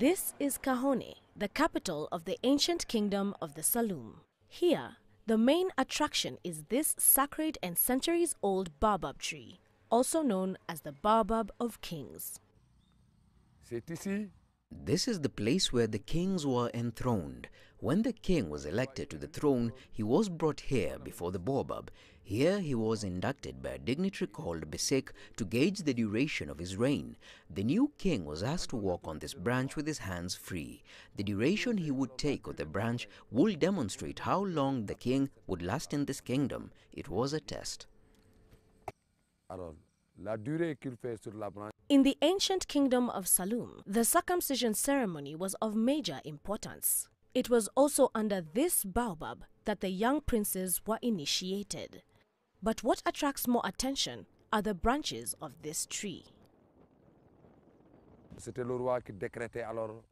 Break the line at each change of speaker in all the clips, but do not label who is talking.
This is Kahone, the capital of the ancient kingdom of the Saloum. Here, the main attraction is this sacred and centuries old baobab tree, also known as the baobab of kings.
C'est ici
This is the place where the kings were enthroned. When the king was elected to the throne, he was brought here before the baobab. Here he was inducted by a dignitary called Besek to gauge the duration of his reign. The new king was asked to walk on this branch with his hands free. The duration he would take with the branch would demonstrate how long the king would last in this kingdom. It was a test.
Alors, la durée qu'il fait sur la branche,
In the ancient kingdom of Saloum, the circumcision ceremony was of major importance. It was also under this baobab that the young princes were initiated. But what attracts more attention are the branches of this tree.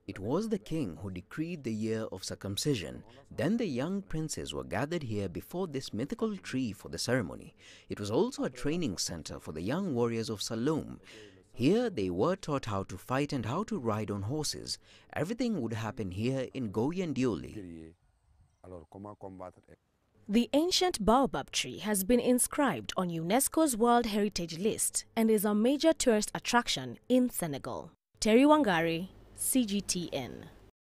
It was the king who decreed the year of circumcision. Then the young princes were gathered here before this mythical tree for the ceremony. It was also a training center for the young warriors of Saloum. Here they were taught how to fight and how to ride on horses. Everything would happen here in Goyendioli.
The ancient baobab tree has been inscribed on UNESCO's World Heritage List and is a major tourist attraction in Senegal. Terry Wangari, CGTN.